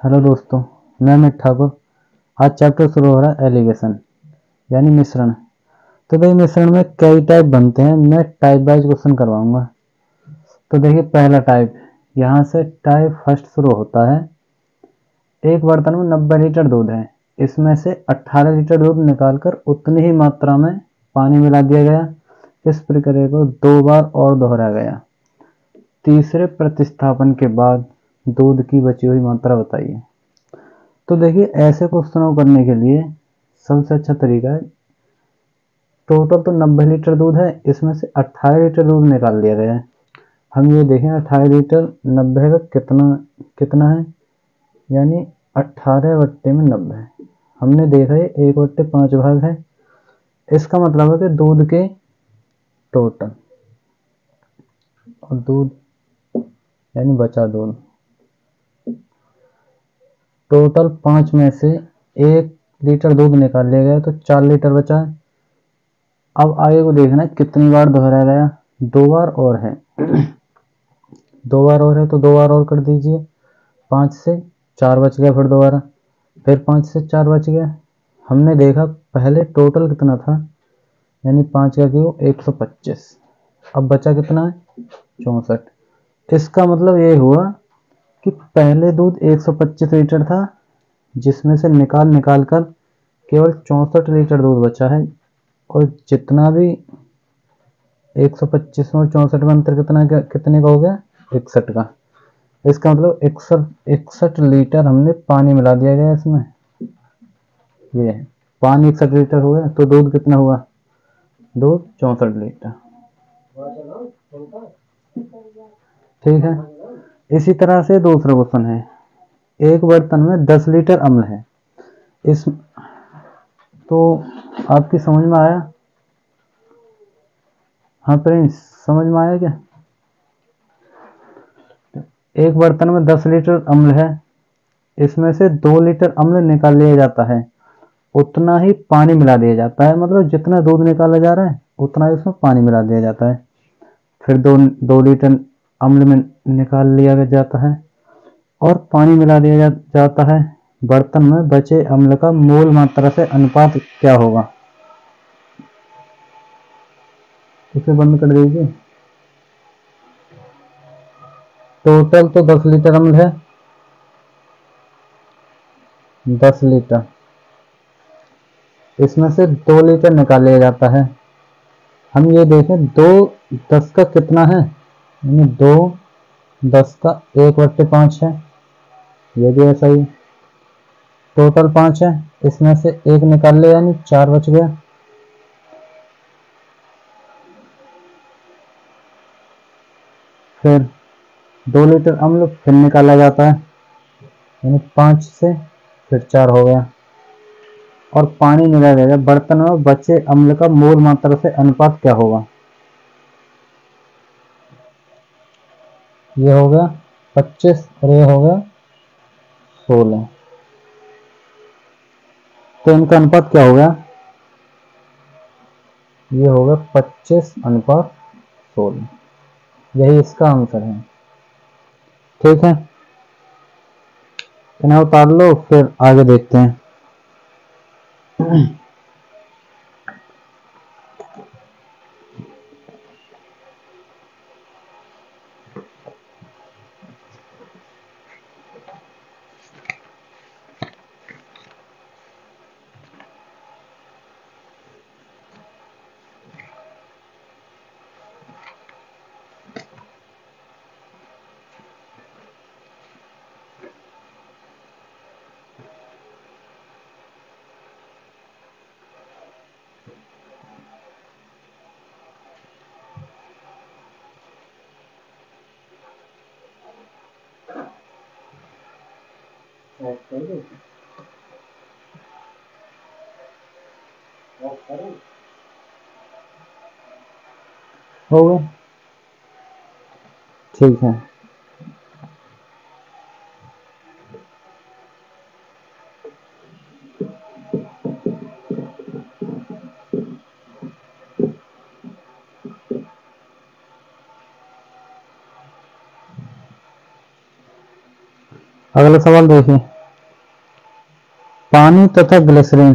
Hello दोस्तों, मैं अमित ठाकुर। आज चैप्टर शुरू हो रहा है एलिगेशन यानी मिश्रण। तो भाई मिश्रण में कई टाइप बनते हैं, मैं टाइप वाइज क्वेश्चन करवाऊँगा। तो देखिए पहला टाइप यहाँ से टाइप फ़र्स्ट शुरू होता है। एक बर्तन में नब्बे लीटर दूध है, इसमें से 18 लीटर दूध निकालकर उतनी ही मात्रा में पानी मिला दिया गया। इस प्रक्रिया को दो बार और दोहराया गया। तीसरे प्रतिस्थापन के बाद दूध की बची हुई मात्रा बताइए। तो देखिए, ऐसे क्वेश्चनों करने के लिए सबसे अच्छा तरीका है। टोटल तो 90 लीटर दूध है, इसमें से 18 लीटर दूध निकाल लिया गया है। हम ये देखें 18 लीटर 90 का कितना कितना है? यानी 18 बट्टे में 90 हमने देखा है एक बट्टे पाँच भाग है। इसका मतलब है कि दूध के टोटल और दूध, यानी बचा दूध। टोटल पाँच में से एक लीटर दूध निकाल लिया गया तो चार लीटर बचा है। अब आगे को देखना है, कितनी बार दोहराया गया दो बार और है। दो बार और है तो दो बार और कर दीजिए। पाँच से चार बच गया फिर दोबारा। फिर पाँच से चार बच गया। हमने देखा पहले टोटल कितना था, यानी पाँच का क्यों? एक सौ पच्चीस। अब बचा कितना है? चौंसठ। इसका मतलब ये हुआ कि पहले दूध 125 लीटर था, जिसमें से निकाल निकाल कर केवल चौंसठ लीटर दूध बचा है। और जितना भी 125 और चौंसठ में अंतर कितना कितने का हो गया? इकसठ का। इसका मतलब इकसठ इकसठ लीटर हमने पानी मिला दिया गया इसमें। ये पानी इकसठ लीटर हो गया तो दूध कितना हुआ? दूध चौंसठ लीटर। ठीक है? इसी तरह से दूसरा क्वेश्चन है। एक बर्तन में दस लीटर अम्ल है। इस तो आपकी समझ में आया? हाँ प्रिंस समझ में आया क्या? एक बर्तन में दस लीटर अम्ल है। इसमें से दो लीटर अम्ल निकाल लिया जाता है। उतना ही पानी मिला दिया जाता है। मतलब जितना दूध निकाला जा रहा है, उतना ही उसमें पानी मिला दिया जाता है। फिर दो दो लीटर अम्ल में निकाल लिया जाता है और पानी मिला दिया जा, जाता है। बर्तन में बचे अम्ल का मूल मात्रा से अनुपात क्या होगा? इसे बंद कर दीजिए। टोटल तो दस लीटर अम्ल है। दस लीटर। इसमें से दो लीटर निकाल लिया जाता है। हम ये देखें दो दस का कितना है? यानी दो, दस का एक बट्टे पाँच है। ये भी ऐसा ही। टोटल पाँच है। इसमें से एक निकाल ले यानी चार बच गया। फिर दो लीटर अम्ल फिर निकाला जाता है। यानी पाँच से फिर चार हो गया। और पानी मिला जाएगा बर्तन में बचे अम्ल का मूल मात्रा से अनुपात क्या होगा? ये हो गया पच्चीस, और ये हो गया सोलह। तो इनका अनुपात क्या हो गया? ये हो गया पच्चीस अनुपात सोलह। यही इसका आंसर है। ठीक है? इन्हें उतार लो, फिर आगे देखते हैं। हो गए ठीक है। अगला सवाल देखिए। पानी तथा ग्लिसरीन।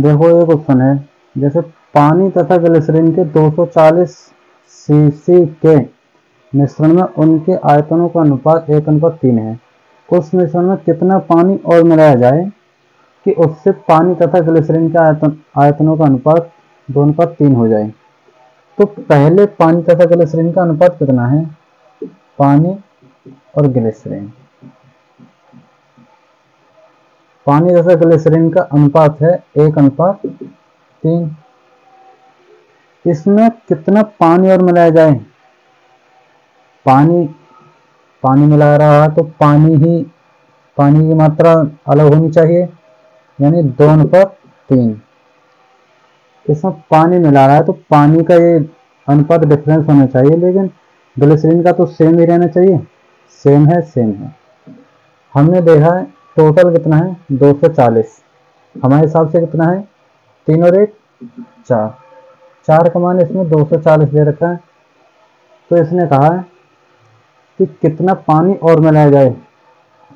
देखो ये क्वेश्चन है। जैसे पानी तथा ग्लिसरीन के 240 सीसी के मिश्रण में उनके आयतनों का अनुपात एक अनुपात तीन है। उस मिश्रण में कितना पानी और मिलाया जाए कि उससे पानी तथा ग्लिसरीन के आयतन, आयतनों का अनुपात दो अनुपात तीन हो जाए। तो पहले पानी तथा ग्लिसरीन का अनुपात कितना है? पानी और ग्लिसरीन पानी तथा ग्लिसरीन का अनुपात है, एक अनुपात, तीन। इसमें कितना पानी और मिलाया जाए? पानी पानी मिला रहा है तो पानी ही, पानी की मात्रा अलग होनी चाहिए, यानी दो अनुपात तीन। इसमें पानी मिला रहा है तो पानी का ये अनुपात डिफरेंस होना चाहिए, लेकिन ग्लिसरीन का तो सेम ही रहना चाहिए। सेम है सेम है। हमने देखा है टोटल कितना है? 240 हमारे हिसाब से कितना है? तीन और एक, चार। चार का मान इसमें 240 दे रखा है। तो इसने कहा है कि कितना पानी और मिलाया जाए?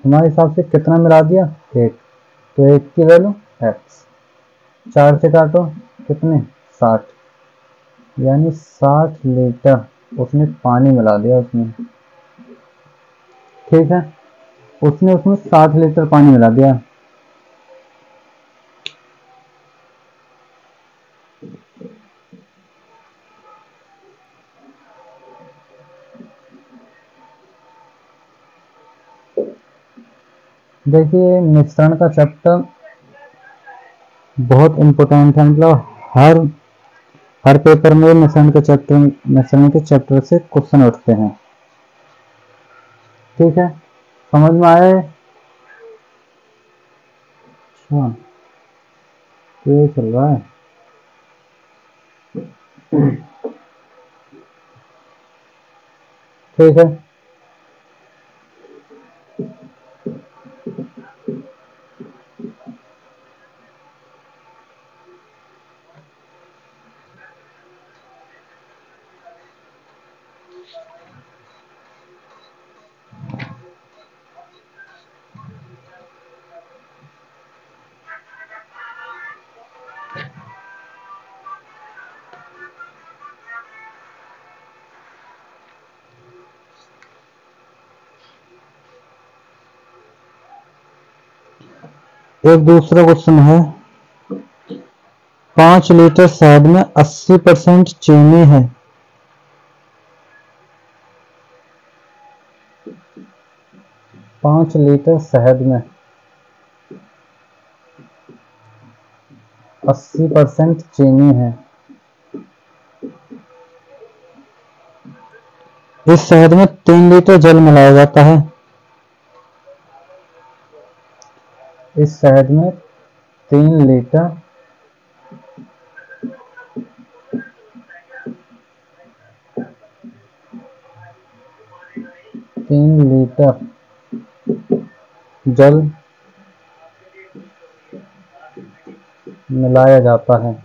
हमारे हिसाब से कितना मिला दिया? एक। तो एक की वैल्यू एक्स चार से काटो, कितने? साठ। यानी साठ लीटर उसने पानी मिला दिया उसमें। ठीक है? उसने उसमें साठ लीटर पानी मिला दिया। देखिए, मिश्रण का चैप्टर बहुत इम्पोर्टेंट है मतलब हर हर पेपर में मिश्रण के चैप्टर मिश्रण के चैप्टर से क्वेश्चन उठते हैं। ठीक है? समझ में आए अच्छा। तो ये चल रहा है। ठीक है। एक दूसरा क्वेश्चन है। पाँच लीटर शहद में अस्सी परसेंट चीनी है। पाँच लीटर शहद में 80 परसेंट चीनी है। इस शहद में तीन लीटर जल मिलाया जाता है। इस शहद में तीन लीटर तीन लीटर जल मिलाया जाता है।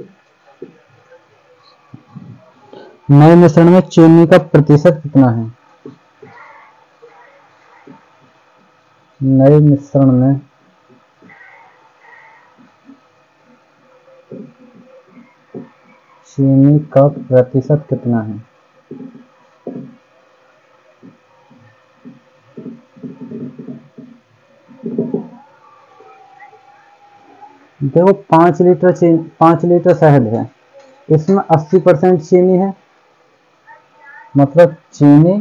नए मिश्रण में चीनी का प्रतिशत कितना है? नए मिश्रण में चीनी का प्रतिशत कितना है? देखो, पाँच लीटर चीनी, पाँच लीटर शहद है। इसमें अस्सी परसेंट चीनी है। मतलब चीनी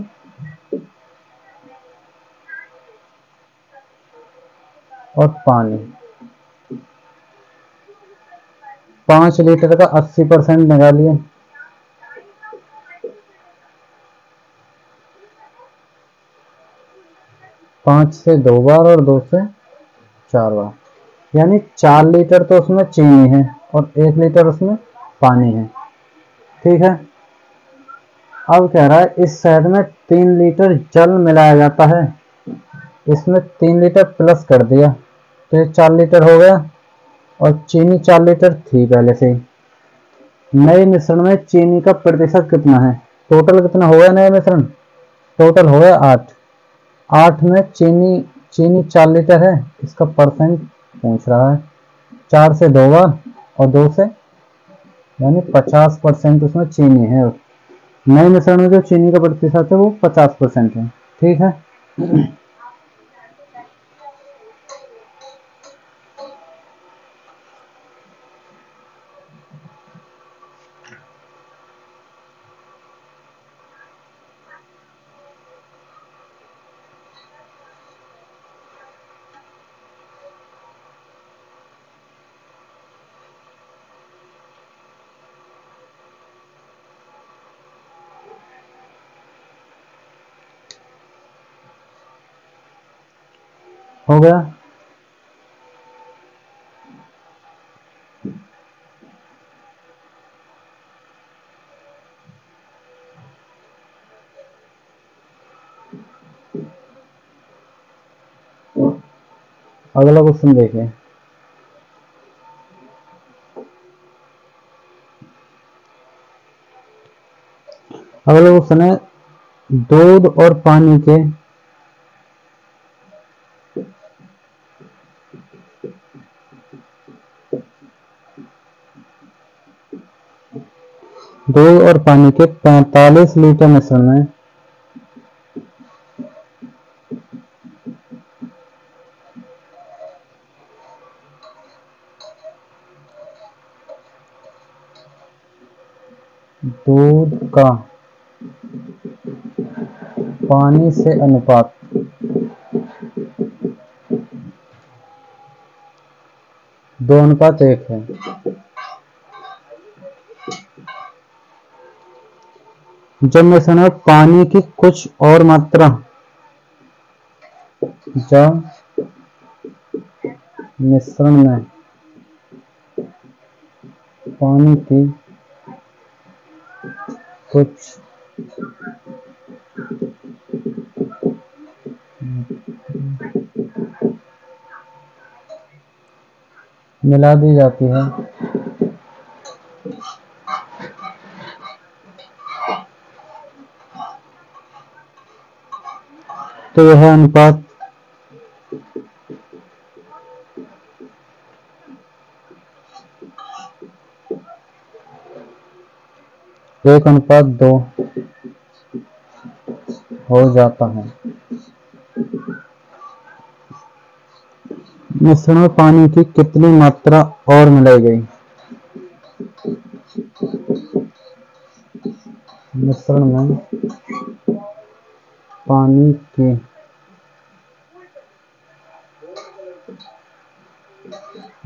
और पानी। पाँच लीटर का अस्सी परसेंट निकालिए पाँच से दो बार और दो से चार बार। यानी चार लीटर तो उसमें चीनी है और एक लीटर उसमें पानी है। ठीक है? अब कह रहा है, इस शहद में तीन लीटर जल मिलाया जाता है। इसमें तीन लीटर प्लस कर दिया। तो ये चार लीटर हो गया। और चीनी चार लीटर थी पहले से नए मिश्रण में चीनी का प्रतिशत कितना है? टोटल कितना हो गया नया मिश्रण? टोटल हो गया आठ। आठ में चीनी चीनी चार लीटर है, इसका परसेंट पूछ रहा है। चार से दो बार और दो से, यानी पचास परसेंट उसमें चीनी है। नए मिश्रण में जो चीनी का प्रतिशत है, वो पचास परसेंट है। ठीक है? हो गया? अगला क्वेश्चन देखें। अगला क्वेश्चन है दूध और पानी के दूध और पानी के 45 लीटर मिश्रण में। दूध का पानी से अनुपात। दो अनुपात एक है। जब में पानी की कुछ और मात्रा। जब मिश्रण में। पानी की कुछ। मिला दी जाती है। तो यह अनुपात। एक अनुपात दो हो जाता है। मिश्रण में पानी की कितनी मात्रा और मिलाई गई? मिश्रण में पानी के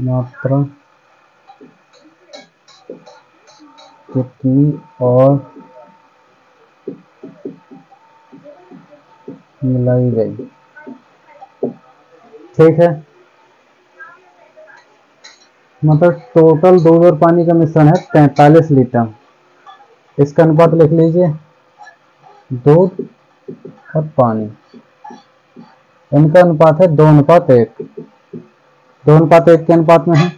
मात्रा कितनी और मिलाई गई। ठीक है? मतलब टोटल दूध और पानी का मिश्रण है, पैंतालीस लीटर। इसका अनुपात लिख लीजिए। दूध और पानी। इनका अनुपात है दो अनुपात एक। दो अनुपात एक के अनुपात में है।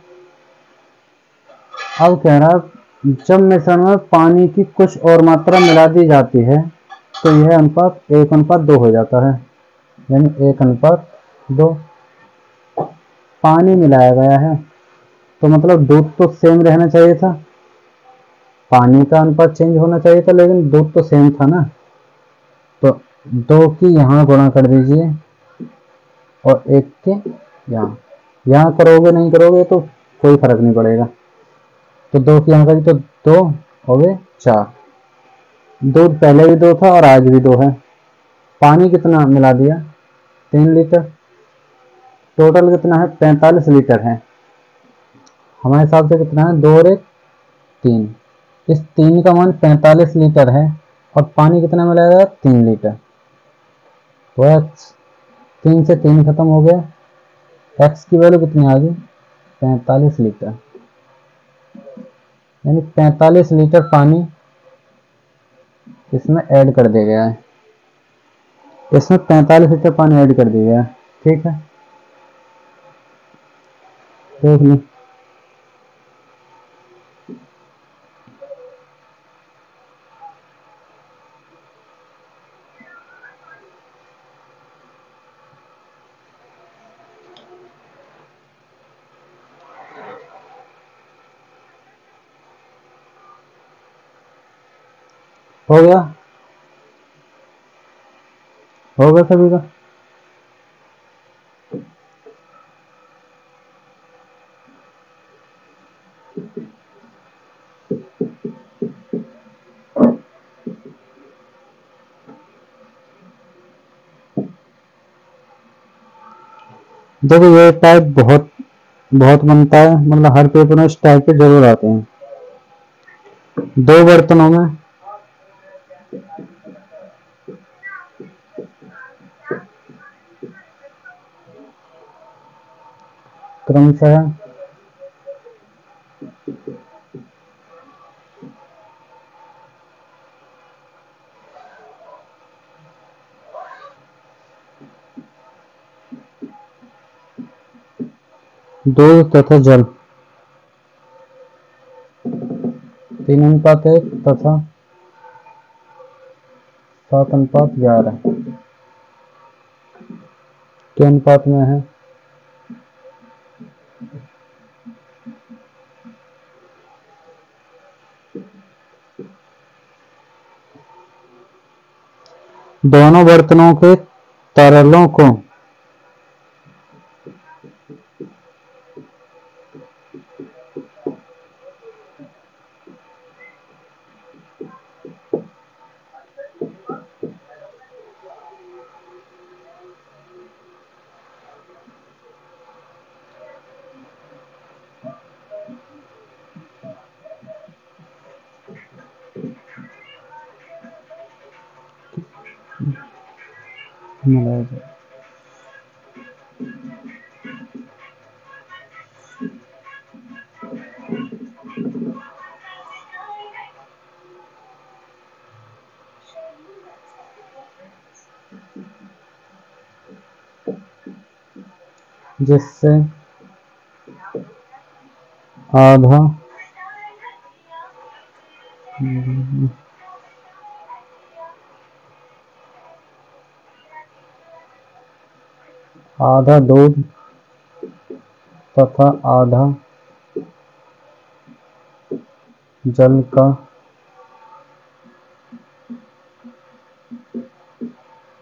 अब कह रहा है, जब मिश्रण में पानी की कुछ और मात्रा मिला दी जाती है तो यह अनुपात एक अनुपात दो हो जाता है। यानी एक अनुपात दो। पानी मिलाया गया है। तो मतलब दूध तो सेम रहना चाहिए था। पानी का अनुपात चेंज होना चाहिए था, लेकिन दूध तो सेम था ना। तो दो की यहाँ गुणा कर दीजिए और एक के यहाँ। यहाँ करोगे, नहीं करोगे तो कोई फ़र्क नहीं पड़ेगा। तो दो की यहाँ करी तो दो हो गए चार। दूध पहले भी दो था और आज भी दो है। पानी कितना मिला दिया? तीन लीटर। टोटल कितना है? पैंतालीस लीटर है। हमारे हिसाब से कितना है? दो और एक, तीन। इस तीन का मान पैंतालीस लीटर है। और पानी कितना मिलाएगा? तीन लीटर। तो एक्स तीन से तीन खत्म हो गया। एक्स की वैल्यू कितनी आ गई? पैंतालीस लीटर। यानी पैंतालीस लीटर पानी इसमें ऐड कर दिया गया है। इसमें पैंतालीस लीटर पानी ऐड कर दिया गया है। ठीक है? देख ली। हो गया? हो गया सभी का? देखो, ये टाइप बहुत बहुत बनता है। मतलब हर पेपर में इस टाइप के ज़रूर आते हैं। दो बर्तनों में क्रमशः दूध तथा जल। तीन अनुपात एक तथा सात अनुपात ग्यारह। के अनुपात में है? दोनों बर्तनों के तरलों को मिलाया जाए जिससे आधा आधा दूध तथा आधा जल का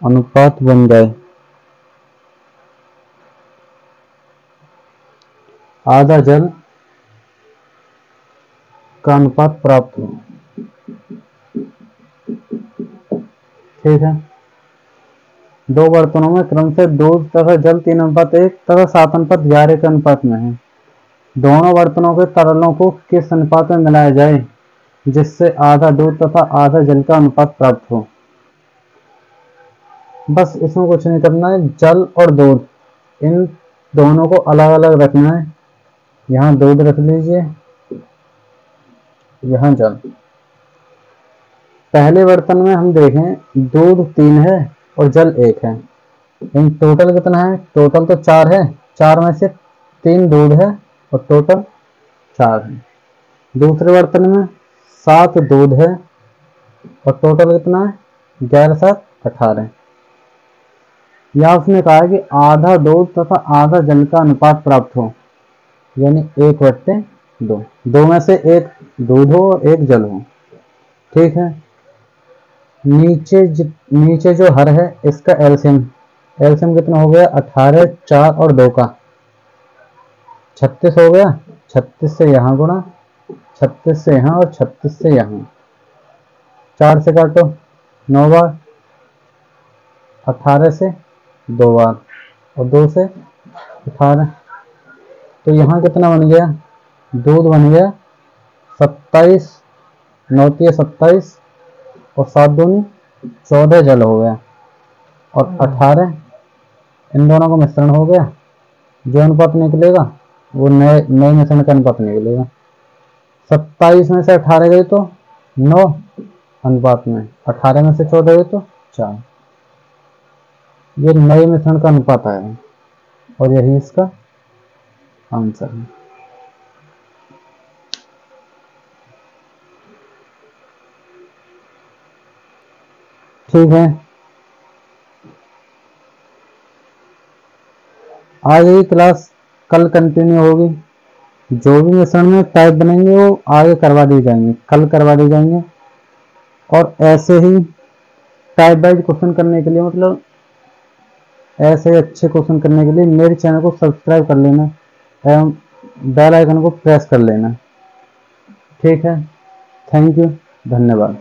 अनुपात बन जाए। आधा जल का अनुपात प्राप्त हो। ठीक है। दो बर्तनों में क्रम से दूध तथा जल, तीन अनुपात एक तथा सात अनुपात ग्यारह के अनुपात में है। दोनों बर्तनों के तरलों को किस अनुपात में मिलाया जाए, जिससे आधा दूध तथा आधा जल का अनुपात प्राप्त हो? बस इसमें कुछ नहीं करना है, जल और दूध, इन दोनों को अलग अलग रखना है। यहाँ दूध रख लीजिए, यहाँ जल। पहले बर्तन में हम देखें, दूध तीन है और जल एक है। इन टोटल कितना है? टोटल तो चार है। चार में से तीन दूध है और टोटल चार है। दूसरे बर्तन में सात दूध है और टोटल कितना है? ग्यारह, सात, अठारह या उसने कहा कि आधा दूध तथा आधा जल का अनुपात प्राप्त हो, यानी एक बट्टे दो। दो में से एक दूध हो और एक जल हो। ठीक है? नीचे नीचे जो हर है, इसका एल्सियम एल्सियम कितना हो गया? अठारह, चार और दो का। छत्तीस हो गया? छत्तीस से यहाँ गुणा, छत्तीस से यहाँ और छत्तीस से यहाँ। चार से काटो, नौ बार। अठारह से दो बार। और दो से अठारह। तो यहाँ कितना बन गया? दूध बन गया, सत्ताईस। नौतीय सत्ताईस। और सात दूनी चौदह जल हो गया और अठारह इन दोनों का मिश्रण हो गया। जो अनुपात निकलेगा वो नए नए मिश्रण का अनुपात निकलेगा। सत्ताईस में से अठारह गई तो नौ अनुपात में। अठारह में से चौदह गई तो चार। ये नए मिश्रण का अनुपात आया और यही इसका आंसर है। ठीक है। आज ये क्लास कल कंटिन्यू होगी। जो भी मिश्रण में टाइप बनेंगे, वो आगे करवा दी जाएँगे। कल करवा दी जाएँगे। और ऐसे ही टाइप वाइज क्वेश्चन करने के लिए मतलब ऐसे ही अच्छे क्वेश्चन करने के लिए मेरे चैनल को सब्सक्राइब कर लेना एवं बेल आइकन को प्रेस कर लेना। ठीक है। थैंक यू धन्यवाद।